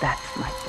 That's my fault.